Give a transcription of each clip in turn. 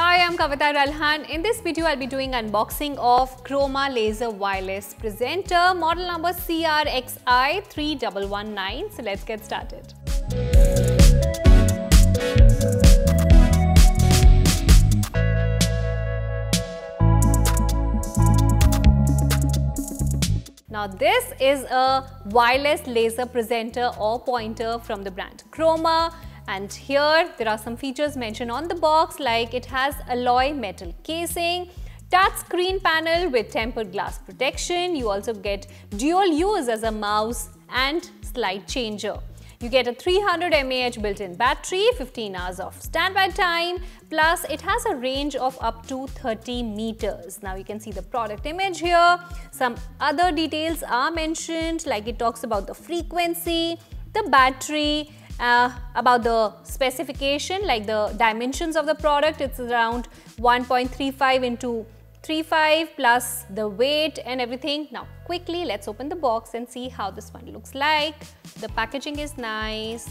Hi, I'm Kavita Ralhan. In this video, I'll be doing unboxing of Croma Laser Wireless Presenter model number CRXI3119. So let's get started. Now this is a wireless laser presenter or pointer from the brand Croma and here there are some features mentioned on the box like it has alloy metal casing, touch screen panel with tempered glass protection. You also get dual use as a mouse and slide changer. You get a 300 mAh built-in battery, 15 hours of standby time, plus it has a range of up to 30 meters. Now you can see the product image here. Some other details are mentioned like it talks about the frequency, the battery, uh, about the specification like the dimensions of the product. It's around 1.35 into 3.5 plus the weight and everything. Now quickly let's open the box and see how this one looks like. The packaging is nice,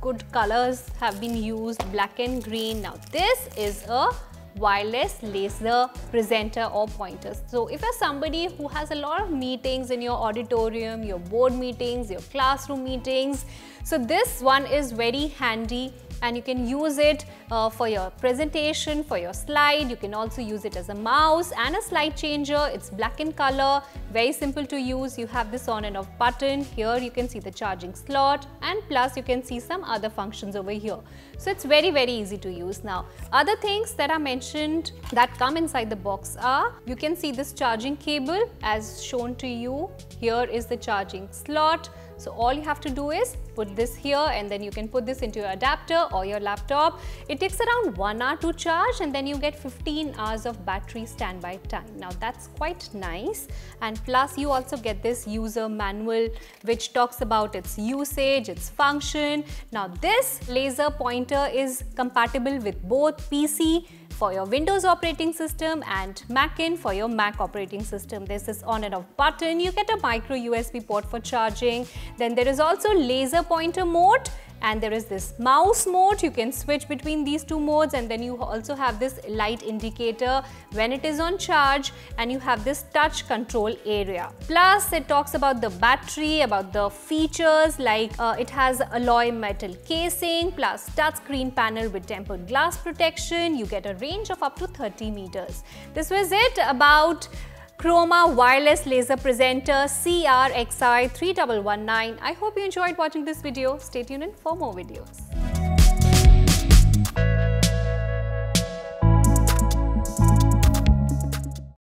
good colors have been used, black and green. Now this is a wireless laser presenter or pointers. So if you're somebody who has a lot of meetings in your auditorium, your board meetings, your classroom meetings, so this one is very handy and you can use it uh, for your presentation, for your slide. You can also use it as a mouse and a slide changer. It's black in color, very simple to use. You have this on and off button. Here you can see the charging slot and plus you can see some other functions over here. So it's very, very easy to use. Now, other things that are mentioned that come inside the box are, you can see this charging cable as shown to you. Here is the charging slot. So all you have to do is put this here and then you can put this into your adapter or your laptop. It takes around 1 hour to charge and then you get 15 hours of battery standby time. Now that's quite nice and plus you also get this user manual which talks about its usage, its function. Now this laser pointer is compatible with both PC for your Windows operating system and Macin for your Mac operating system. There's this on and off button. You get a micro USB port for charging. Then there is also laser pointer mode and there is this mouse mode. You can switch between these two modes. And then you also have this light indicator when it is on charge. And you have this touch control area. Plus it talks about the battery about the features like uh, it has alloy metal casing plus touch screen panel with tempered glass protection. You get a range of up to 30 meters. This was it about Croma Wireless Laser Presenter CRXI3119. I hope you enjoyed watching this video. Stay tuned in for more videos.